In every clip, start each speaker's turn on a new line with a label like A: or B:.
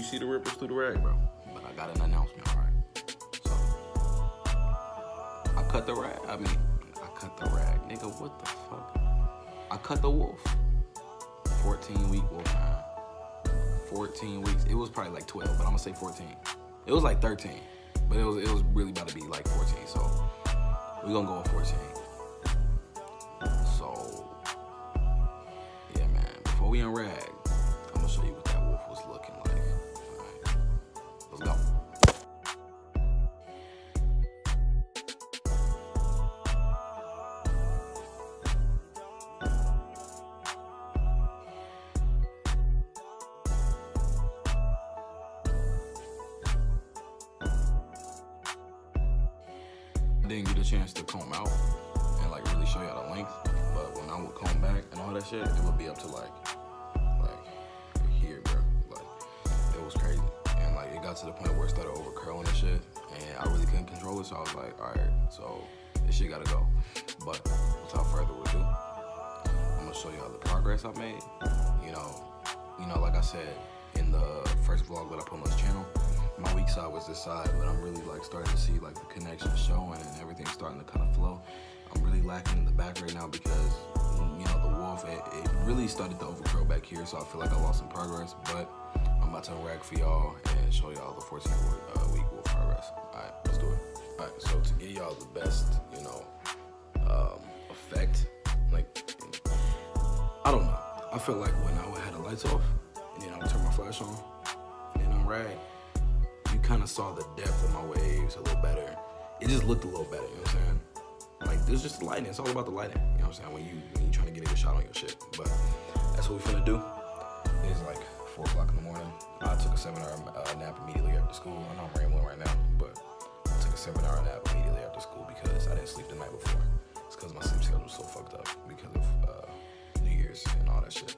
A: see the rippers through the rag, bro.
B: But I got an announcement, all right? So, I cut the rag. I mean, I cut the rag. Nigga, what the fuck? I cut the wolf. 14 week wolf, man. 14 weeks. It was probably like 12, but I'm gonna say 14. It was like 13, but it was it was really about to be like 14. So we're gonna go with 14. So yeah, man. Before we unrag, didn't get a chance to comb out and like really show y'all the length, but when I would comb back and all that shit, it would be up to like, like here, bro. Like it was crazy, and like it got to the point where it started over curling and shit, and I really couldn't control it, so I was like, all right, so this shit gotta go. But without further ado, I'm gonna show y'all the progress I made. You know, you know, like I said in the first vlog that I put on weak side was this side, but I'm really like starting to see like the connection showing and everything's starting to kind of flow. I'm really lacking in the back right now because you know the wolf it, it really started to overgrow back here, so I feel like I lost some progress. But I'm about to rack for y'all and show y'all the 14 uh, week wolf progress. All right, let's do it. All right, so to give y'all the best, you know, um, effect, like I don't know. I feel like when I had the lights off and then I would turn my flash on and then unrag, you kind of saw the depth of my waves a little better. It just looked a little better, you know what I'm saying? Like there's just the lighting. It's all about the lighting. You know what I'm saying? When you when you trying to get a good shot on your shit. But that's what we finna do. It's like four o'clock in the morning. I took a seven hour uh, nap immediately after school. I know I'm rambling right now, but I took a seven hour nap immediately after school because I didn't sleep the night before. It's because my sleep schedule was so fucked up because of uh, New Year's and all that shit.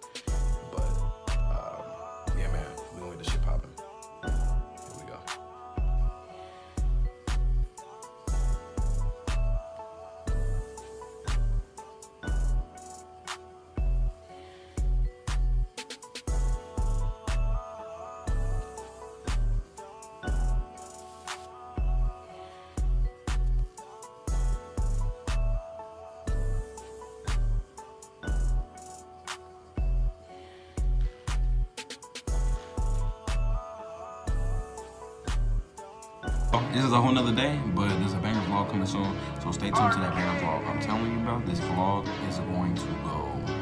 B: Oh, this is a whole nother day, but there's a banger vlog coming soon, so stay tuned to that banger vlog. I'm telling you, bro, this vlog is going to go